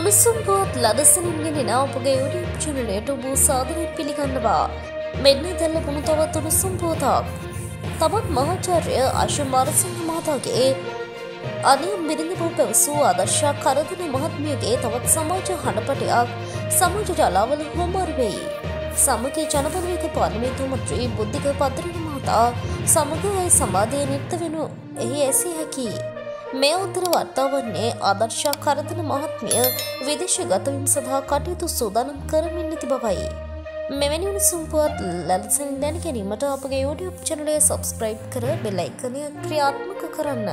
උණුසුම් පුවත් ලදසනින් ගෙනෙන අපගේ YouTube චැනලයට ඔබ සාදරයෙන් පිළිගන්නවා. මෙන්න දැල්ලපුණු තවත් උණුසුම් පුවතක්. තවත් මහාචාර්ය අශු මරසිංහ මහතාගේ අනිය මිරිඳපු පැවසූ ආදර්ශා කරදන මහත්මියගේ තවත් සමාජ හඬපටයක් සමාජට අලාවල හොමාරු වෙයි. සමගී ජනපනවික පාර්ලිමේන්තු මන්ත්‍රී බුද්ධික පත්‍රන මහතා සමග අය සමාධය නිර්ත වෙනු එහි ඇසිය හැකි. මේ උත්තර වර්තා වන්නේ ආදර්ශා කරදන මහත්මිය විදේශ ගතවීම සඳහා කටයුතු සූදානම් කරමින් නැති බවයි. මෙවැනි උණුසුම් පුවත් ලදසනින් දැන ගැනීමට අපගේ YouTube චැනලය සබස්ක්‍රයිබ් කර බෙල් අයිකනය ක්‍රියාත්මක කරන්න.